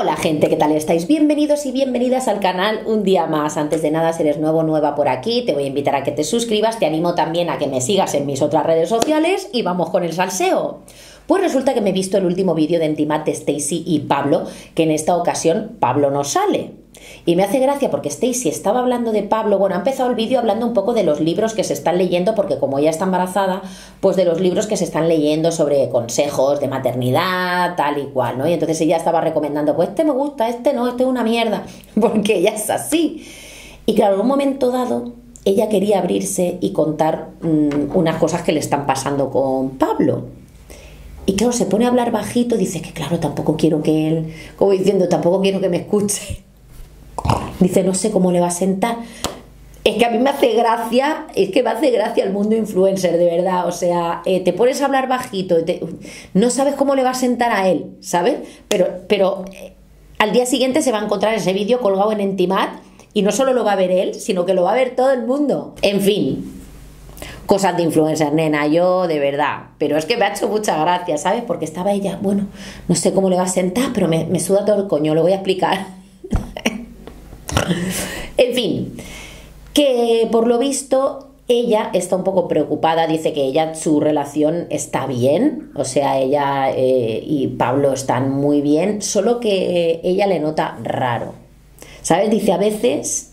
Hola gente, ¿qué tal estáis? Bienvenidos y bienvenidas al canal un día más. Antes de nada, si eres nuevo o nueva por aquí, te voy a invitar a que te suscribas, te animo también a que me sigas en mis otras redes sociales y vamos con el salseo. Pues resulta que me he visto el último vídeo de Entimat de Stacy y Pablo, que en esta ocasión Pablo no sale. Y me hace gracia porque Stacy estaba hablando de Pablo, bueno, ha empezado el vídeo hablando un poco de los libros que se están leyendo, porque como ella está embarazada, pues de los libros que se están leyendo sobre consejos de maternidad, tal y cual, ¿no? Y entonces ella estaba recomendando, pues este me gusta, este no, este es una mierda, porque ella es así. Y claro, en un momento dado, ella quería abrirse y contar mm, unas cosas que le están pasando con Pablo. Y claro, se pone a hablar bajito, dice que claro, tampoco quiero que él, como diciendo, tampoco quiero que me escuche. Dice, no sé cómo le va a sentar. Es que a mí me hace gracia, es que me hace gracia el mundo influencer, de verdad. O sea, eh, te pones a hablar bajito, no sabes cómo le va a sentar a él, ¿sabes? Pero, pero eh, al día siguiente se va a encontrar ese vídeo colgado en Entimat y no solo lo va a ver él, sino que lo va a ver todo el mundo. En fin, cosas de influencer, nena, yo de verdad. Pero es que me ha hecho mucha gracia, ¿sabes? Porque estaba ella, bueno, no sé cómo le va a sentar, pero me, me suda todo el coño, lo voy a explicar. en fin, que por lo visto ella está un poco preocupada, dice que ella, su relación está bien, o sea, ella eh, y Pablo están muy bien, solo que ella le nota raro. ¿Sabes? Dice, a veces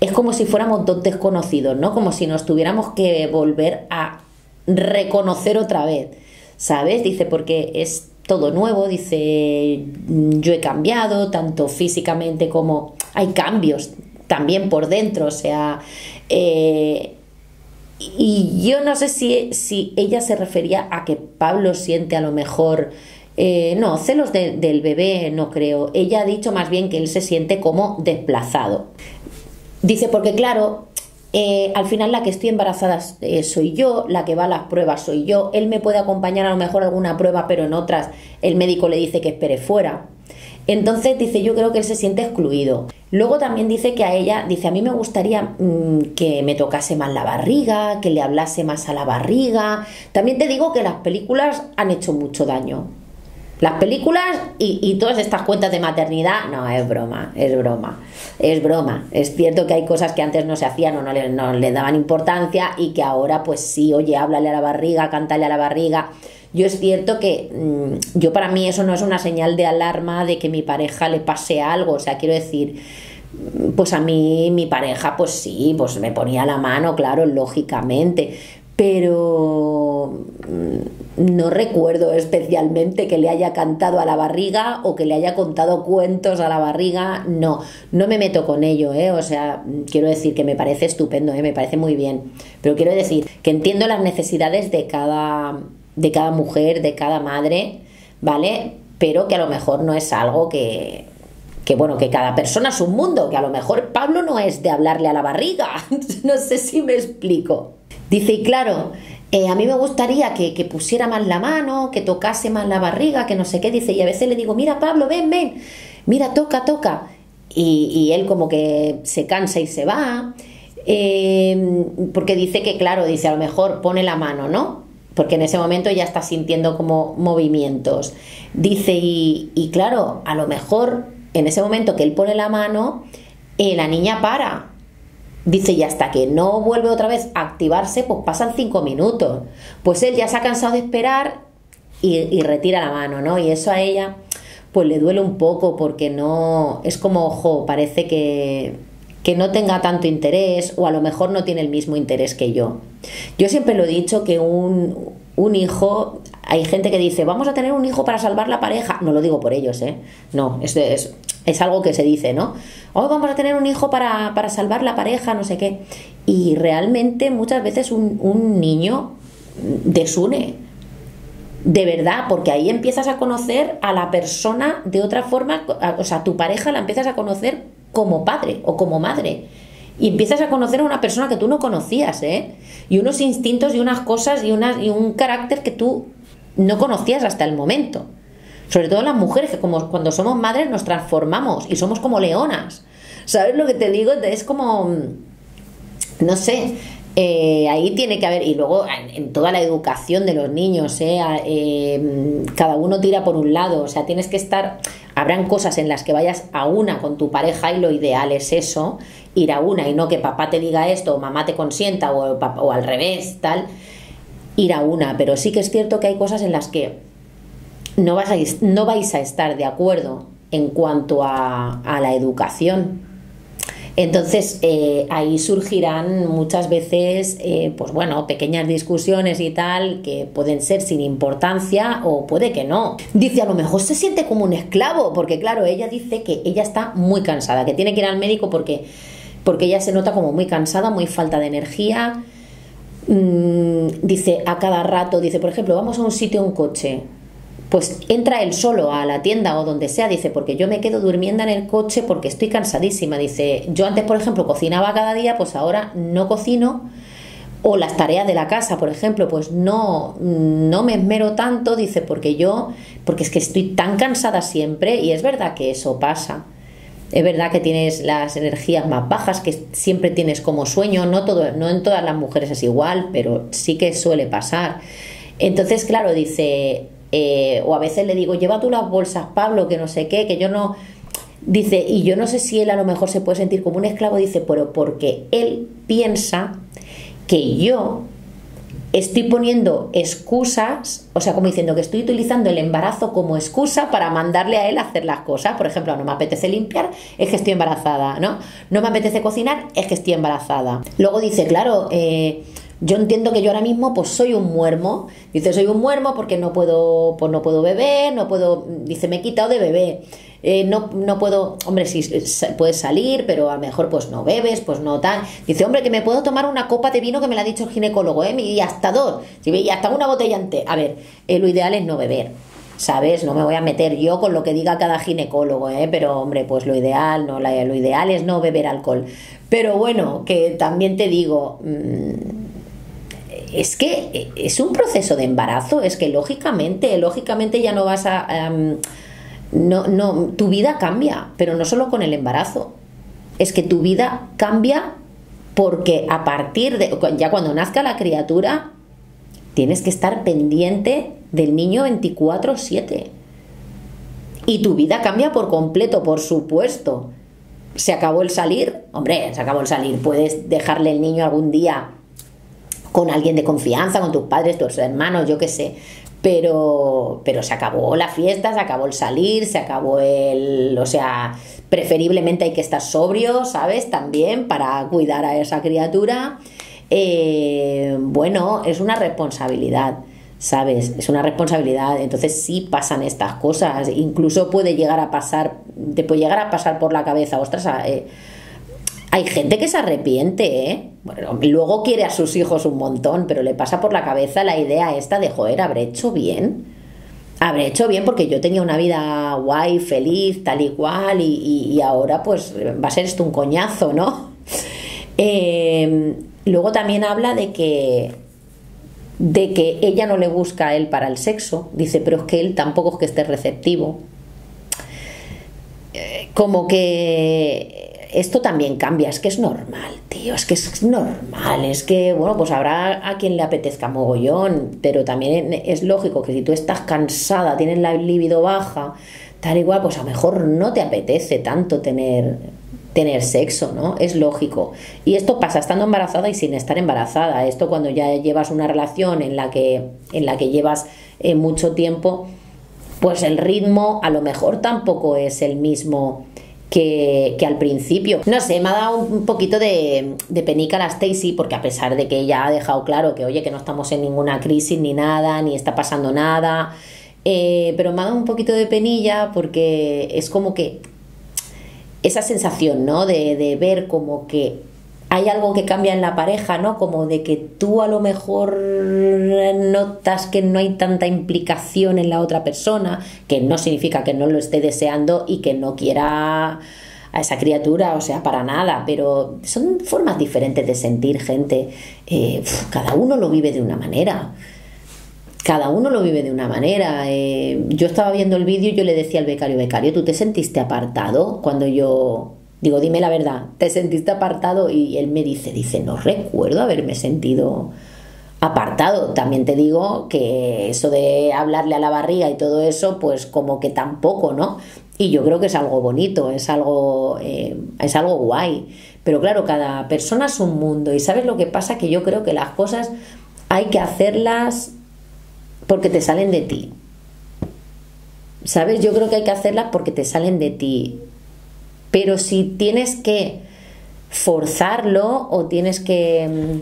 es como si fuéramos dos desconocidos, ¿no? Como si nos tuviéramos que volver a reconocer otra vez, ¿sabes? Dice, porque es todo nuevo, dice, yo he cambiado, tanto físicamente como hay cambios también por dentro, o sea, eh, y yo no sé si, si, ella se refería a que Pablo siente a lo mejor, eh, no, celos del bebé no creo, ella ha dicho más bien que él se siente como desplazado. Dice, porque claro, eh, al final la que estoy embarazada soy yo, la que va a las pruebas soy yo, él me puede acompañar a lo mejor a alguna prueba, pero en otras el médico le dice que espere fuera. Entonces dice, yo creo que él se siente excluido. Luego también dice que a ella, dice, a mí me gustaría mm, que me tocase más la barriga, que le hablase más a la barriga. También te digo que las películas han hecho mucho daño. Las películas y, todas estas cuentas de maternidad, no, es broma, es broma, es broma. Es cierto que hay cosas que antes no se hacían o no le, daban importancia y que ahora pues sí, oye, háblale a la barriga, cántale a la barriga. Yo es cierto que mm, yo para mí eso no es una señal de alarma de que mi pareja le pase algo, o sea, quiero decir, pues a mí mi pareja pues sí, pues me ponía la mano, claro, lógicamente, pero mm, no recuerdo especialmente que le haya cantado a la barriga o que le haya contado cuentos a la barriga, no, no me meto con ello, ¿eh? o sea, quiero decir que me parece estupendo, ¿eh? me parece muy bien, pero quiero decir que entiendo las necesidades de cada, de cada mujer, de cada madre, ¿vale? Pero que a lo mejor no es algo que, que bueno, que cada persona es un mundo, que a lo mejor Pablo no es de hablarle a la barriga, no sé si me explico. Dice, y claro, eh, a mí me gustaría que, pusiera más la mano, que tocase más la barriga, que no sé qué. Dice, y a veces le digo, mira Pablo, ven, ven, mira, toca, toca. Y, él como que se cansa y se va. Eh, porque dice que, claro, dice, a lo mejor pone la mano, ¿no? Porque en ese momento ya está sintiendo como movimientos. Dice, y, y claro, a lo mejor en ese momento que él pone la mano, eh, la niña para Dice, y hasta que no vuelve otra vez a activarse, pues pasan cinco minutos. Pues él ya se ha cansado de esperar y, retira la mano, ¿no? Y eso a ella, pues le duele un poco porque no, es como, ojo, parece que, que no tenga tanto interés o a lo mejor no tiene el mismo interés que yo. Yo siempre lo he dicho que un, un hijo, hay gente que dice, vamos a tener un hijo para salvar la pareja. No lo digo por ellos, ¿eh? No, es, es, es algo que se dice, ¿no? Oh, vamos a tener un hijo para, salvar la pareja, no sé qué. Y realmente muchas veces un, un niño desune. De verdad, porque ahí empiezas a conocer a la persona de otra forma, o sea, tu pareja la empiezas a conocer como padre o como madre. Y empiezas a conocer a una persona que tú no conocías, ¿eh? Y unos instintos y unas cosas y, una, y un carácter que tú no conocías hasta el momento. Sobre todo las mujeres, que como cuando somos madres nos transformamos y somos como leonas. ¿Sabes lo que te digo? Es como, no sé, eh, ahí tiene que haber, y luego en, toda la educación de los niños, eh, eh, cada uno tira por un lado, o sea, tienes que estar, habrán cosas en las que vayas a una con tu pareja y lo ideal es eso, ir a una y no que papá te diga esto o mamá te consienta o, o al revés, tal, ir a una, pero sí que es cierto que hay cosas en las que no, no vais a estar de acuerdo en cuanto a, a la educación entonces eh, ahí surgirán muchas veces, eh, pues bueno, pequeñas discusiones y tal que pueden ser sin importancia o puede que no. Dice, a lo mejor se siente como un esclavo, porque claro, ella dice que ella está muy cansada, que tiene que ir al médico porque, porque ella se nota como muy cansada, muy falta de energía. Mm, dice, a cada rato, dice, por ejemplo, vamos a un sitio, un coche pues entra él solo a la tienda o donde sea, dice, porque yo me quedo durmiendo en el coche porque estoy cansadísima, dice, yo antes, por ejemplo, cocinaba cada día, pues ahora no cocino, o las tareas de la casa, por ejemplo, pues no, no me esmero tanto, dice, porque yo, porque es que estoy tan cansada siempre, y es verdad que eso pasa. Es verdad que tienes las energías más bajas, que siempre tienes como sueño, no, todo, no en todas las mujeres es igual, pero sí que suele pasar. Entonces, claro, dice, eh, o a veces le digo, lleva tú las bolsas, Pablo, que no sé qué, que yo no... Dice, y yo no sé si él a lo mejor se puede sentir como un esclavo, dice, pero porque él piensa que yo estoy poniendo excusas, o sea, como diciendo que estoy utilizando el embarazo como excusa para mandarle a él a hacer las cosas. Por ejemplo, no me apetece limpiar, es que estoy embarazada, ¿no? No me apetece cocinar, es que estoy embarazada. Luego dice, claro, eh, yo entiendo que yo ahora mismo pues soy un muermo. Dice, soy un muermo porque no puedo, pues no puedo beber, no puedo, dice, me he quitado de bebé. Eh, no, no puedo, hombre, si puedes salir, pero a lo mejor pues no bebes, pues no tal. Dice, hombre, que me puedo tomar una copa de vino que me la ha dicho el ginecólogo, ¿eh? Y hasta dos, y hasta una botella entera. A ver, eh, lo ideal es no beber. ¿Sabes? No me voy a meter yo con lo que diga cada ginecólogo, ¿eh? Pero, hombre, pues lo ideal, no, lo ideal es no beber alcohol. Pero bueno, que también te digo, mm, es que eh, es un proceso de embarazo, es que lógicamente, lógicamente ya no vas a... no, no, tu vida cambia, pero no solo con el embarazo, es que tu vida cambia porque a partir de, ya cuando nazca la criatura, tienes que estar pendiente del niño 24/7. Y tu vida cambia por completo, por supuesto. Se acabó el salir, hombre, se acabó el salir. Puedes dejarle el niño algún día con alguien de confianza, con tus padres, tus hermanos, yo qué sé. Pero, pero se acabó la fiesta, se acabó el salir, se acabó el... O sea, preferiblemente hay que estar sobrio, ¿sabes? También para cuidar a esa criatura. Eh, bueno, es una responsabilidad. ¿sabes? Es una responsabilidad, entonces sí pasan estas cosas, incluso puede llegar a pasar, te puede llegar a pasar por la cabeza, ostras, eh, hay gente que se arrepiente, ¿eh? Bueno, luego quiere a sus hijos un montón, pero le pasa por la cabeza la idea esta de, joder, habré hecho bien. Habré hecho bien porque yo tenía una vida guay, feliz, tal y cual, y, ahora pues va a ser esto un coñazo, ¿no? Eh, luego también habla de que de que ella no le busca a él para el sexo, dice, pero es que él tampoco es que esté receptivo. Eh, como que esto también cambia, es que es normal, tío, es que es normal, es que, bueno, pues habrá a quien le apetezca mogollón, pero también es lógico que si tú estás cansada, tienes la libido baja, tal igual, pues a lo mejor no te apetece tanto tener, tener sexo, ¿no? Es lógico. Y esto pasa estando embarazada y sin estar embarazada. Esto cuando ya llevas una relación en la que, en la que llevas eh, mucho tiempo, pues el ritmo a lo mejor tampoco es el mismo que, al principio. No sé, me ha dado un poquito de, de penica la Stacy, porque a pesar de que ella ha dejado claro que, oye, que no estamos en ninguna crisis ni nada, ni está pasando nada, eh, pero me ha dado un poquito de penilla porque es como que esa sensación, ¿no? De, de ver como que hay algo que cambia en la pareja, ¿no? Como de que tú a lo mejor notas que no hay tanta implicación en la otra persona, que no significa que no lo esté deseando y que no quiera a esa criatura, o sea, para nada, pero son formas diferentes de sentir gente. Eh, cada uno lo vive de una manera. Cada uno lo vive de una manera. Eh, yo estaba viendo el vídeo y yo le decía al becario, becario, ¿tú te sentiste apartado cuando yo Digo, dime la verdad, ¿te sentiste apartado? Y él me dice, dice, no recuerdo haberme sentido apartado. También te digo que eso de hablarle a la barriga y todo eso, pues como que tampoco, ¿no? Y yo creo que es algo bonito, es algo, eh, es algo guay. Pero claro, cada persona es un mundo. Y sabes lo que pasa, que yo creo que las cosas hay que hacerlas porque te salen de ti. ¿Sabes? Yo creo que hay que hacerlas porque te salen de ti. Pero si tienes que forzarlo o tienes que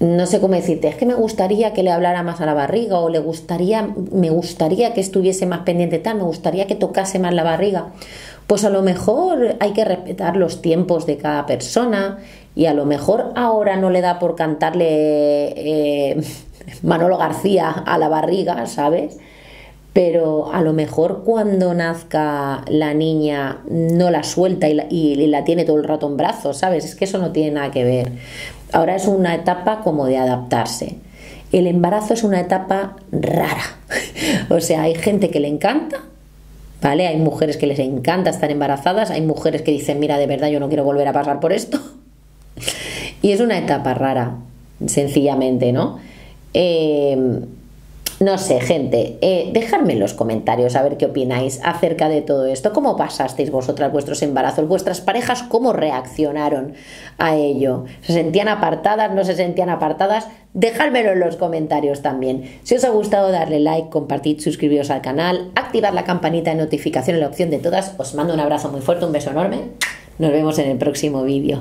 mm, no sé cómo decirte, es que me gustaría que le hablara más a la barriga o le gustaría, me gustaría que estuviese más pendiente tal, me gustaría que tocase más la barriga. Pues a lo mejor hay que respetar los tiempos de cada persona y a lo mejor ahora no le da por cantarle eh, Manolo García a la barriga, ¿sabes? Pero a lo mejor cuando nazca la niña no la suelta y la, tiene todo el rato en brazos, ¿sabes? Es que eso no tiene nada que ver. Ahora es una etapa como de adaptarse. El embarazo es una etapa rara. o sea, hay gente que le encanta, ¿vale? Hay mujeres que les encanta estar embarazadas, hay mujeres que dicen, mira, de verdad yo no quiero volver a pasar por esto. y es una etapa rara, sencillamente, ¿no? Eh, no sé, gente, eh, dejadme en los comentarios a ver qué opináis acerca de todo esto. ¿Cómo pasasteis vosotras vuestros embarazos? ¿Vuestras parejas cómo reaccionaron a ello? ¿Se sentían apartadas? ¿No se sentían apartadas? Dejádmelo en los comentarios también. Si os ha gustado, darle like, compartir, suscribiros al canal, activar la campanita de notificación en la opción de todas. Os mando un abrazo muy fuerte, un beso enorme. Nos vemos en el próximo vídeo.